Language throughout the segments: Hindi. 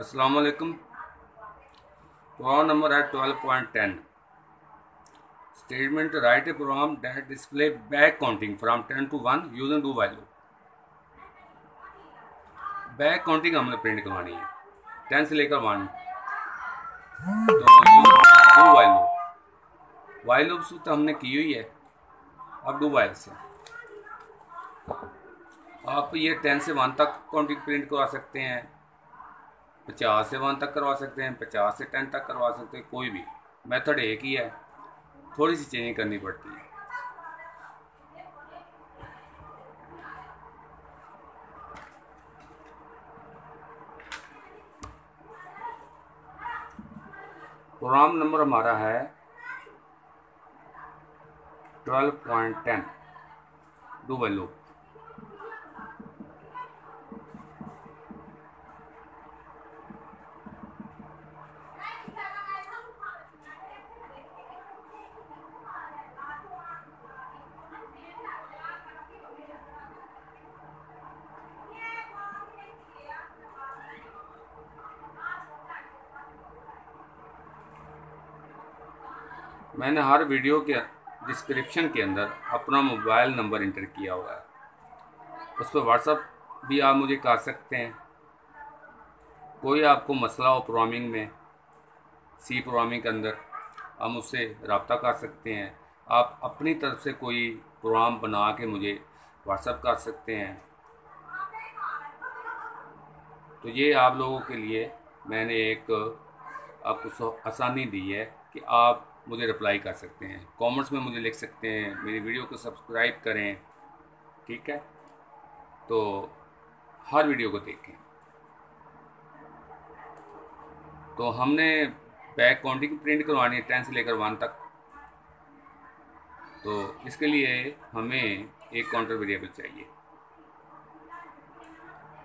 अस्सलाम वालेकुम प्रोग्राम नंबर है twelve point ten statement write a program that display back counting from ten to one using do value back counting हमने प्रिंट करवानी है. टेन से लेकर वन तो डू वैल्यू वाइल तो हमने की हुई है. अब डू वाइल से. आप ये टेन से वन तक काउंटिंग प्रिंट करवा सकते हैं. पचास से वन तक करवा सकते हैं, पचास से टेन तक करवा सकते हैं, कोई भी। मेथड एक ही है, थोड़ी सी चेंज करनी पड़ती है। प्रोग्राम नंबर हमारा है twelve point ten double loop. मैंने हर वीडियो के डिस्क्रिप्शन के अंदर अपना मोबाइल नंबर इंटर किया हुआ है। उस पर व्हाट्सअप भी आप मुझे कर सकते हैं। कोई आपको मसला हो प्रोग्रामिंग में सी प्रोग्रामिंग के अंदर, हम उससे रबता कर सकते हैं। आप अपनी तरफ़ से कोई प्रोग्राम बना के मुझे व्हाट्सअप कर सकते हैं। तो ये आप लोगों के लिए मैंने एक, आपको आसानी दी है कि आप मुझे रिप्लाई कर सकते हैं। कमेंट्स में मुझे लिख सकते हैं। मेरी वीडियो को सब्सक्राइब करें। ठीक है? तो हर वीडियो को देखें। तो हमने बैक काउंटिंग प्रिंट करवानी है टेन से लेकर वन तक। तो इसके लिए हमें एक काउंटर वेरिएबल चाहिए।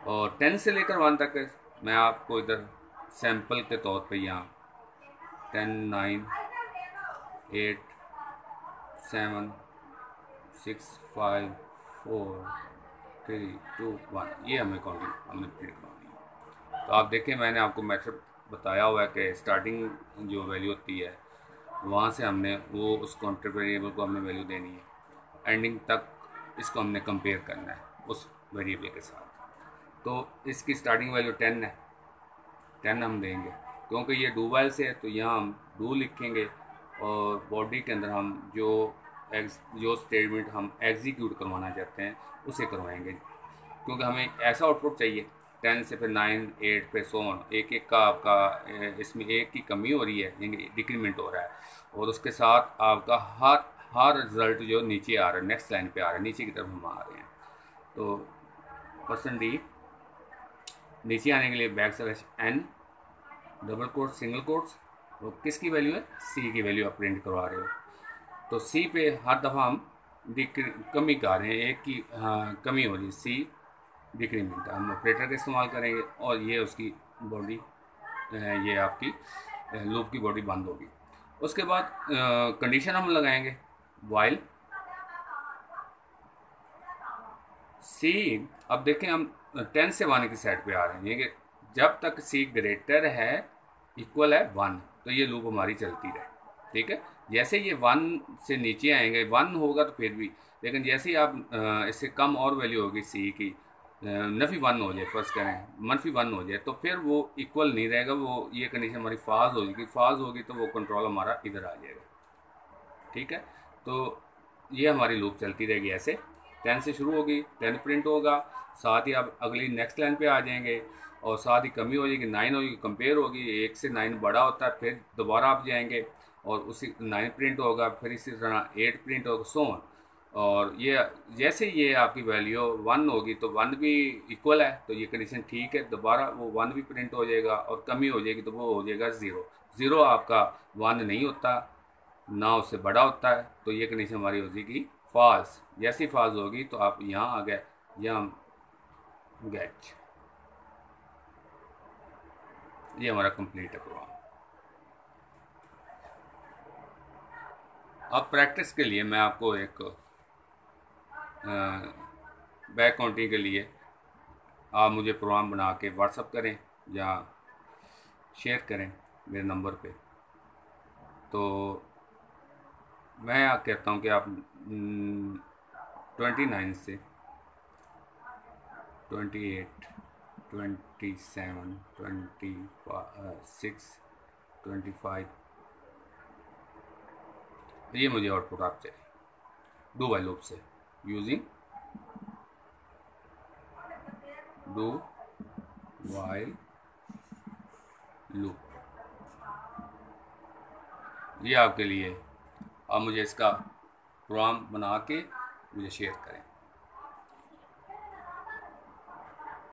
और टेन से लेकर वन तक मैं आपको इधर सैंपल के तौर पे यहाँ ten nine eight seven six five four three two one. ये हमें काउंटिंग हमने प्रिंट करवानी है। तो आप देखें मैंने आपको मेथड बताया हुआ है कि स्टार्टिंग जो वैल्यू होती है, वहाँ से हमने वो उस काउंटर वेरिएबल को हमने वैल्यू देनी है। एंडिंग तक इसको हमने कंपेयर करना है उस वेरिएबल के साथ। तो इसकी स्टार्टिंग वैल्यू टेन है। टेन हम देंगे। क्योंकि ये डू वाइल से है तो यहाँ हम डू लिखेंगे। और बॉडी के अंदर हम जो एग्स जो स्टेटमेंट हम एग्जीक्यूट करवाना चाहते हैं, उसे करवाएँगे। क्योंकि हमें ऐसा आउटपुट चाहिए। टेन से फिर नाइन एट फिर सोन एक एक का आपका इसमें एक की कमी हो रही है, यानी डिक्रीमेंट हो रहा है। और उसके साथ आपका हर हर रिज़ल्ट जो नीचे आ रहा है नेक्स्ट लाइन पे आ रहा है, नीचे की तरफ़ हम आ रहे हैं। तो पर्सन डी नीचे आने के लिए backslash n double quote single quotes वो किसकी वैल्यू है? सी की वैल्यू आप प्रिंट करवा रहे हो। तो सी पे हर दफ़ा हम कमी कर रहे हैं एक की हाँ, कमी हो रही है। सी डिक्रीमेंट हम ऑपरेटर का इस्तेमाल करेंगे और ये उसकी बॉडी ये आपकी लूप की बॉडी बंद होगी। उसके बाद कंडीशन हम लगाएँगे। वाइल सी अब देखें हम टेन से वन की साइड पे आ रहे हैं। ये कि जब तक सी ग्रेटर है इक्वल है वन तो ये लूप हमारी चलती रहे, ठीक है? जैसे ये वन से नीचे आएँगे, वन होगा तो फिर भी, लेकिन जैसे ही आप इससे कम और वैल्यू होगी सी की नफ़ी वन हो जाए फ़र्स्ट करें, मनफी वन हो जाए तो फिर वो इक्वल नहीं रहेगा, वो ये कंडीशन हमारी फाज हो जाएगी फाज होगी तो वो कंट्रोल हमारा इधर आ जाएगा, ठीक है? तो ये हमारी लूप चलती रहेगी ऐसे। टेन से शुरू होगी टेन प्रिंट होगा, साथ ही आप अगली नेक्स्ट लाइन पे आ जाएँगे और साथ ही कमी हो जाएगी नाइन होगी कंपेयर होगी, एक से नाइन बड़ा होता है, फिर दोबारा आप जाएँगे और उसी नाइन प्रिंट होगा, फिर इसी तरह एट प्रिंट होगा सोन और ये, जैसे ये आपकी वैल्यू वन होगी तो वन भी इक्वल है तो ये कंडीशन ठीक है, दोबारा वो वन भी प्रिंट हो जाएगा और कमी हो जाएगी तो वो हो जाएगा ज़ीरो ज़ीरो आपका वन नहीं होता, ना उससे बड़ा होता है तो ये कंडीशन हमारी हो जाएगी फाल्स जैसी फाल्स होगी तो आप यहाँ आ गए, यहाँ गेट ये हमारा कंप्लीट है प्रोग्राम अब प्रैक्टिस के लिए मैं आपको एक बैक काउंटिंग के लिए आप मुझे प्रोग्राम बना के व्हाट्सअप करें या शेयर करें मेरे नंबर पे. तो मैं कहता हूँ कि आप ट्वेंटी नाइन से twenty eight twenty seven twenty six twenty five ये मुझे आउटपुट आप चाहिए। डू वाई लूप से। यूजिंग डू वाई लूप ये आपके लिए। आप मुझे इसका प्रोग्राम बना के मुझे शेयर करें।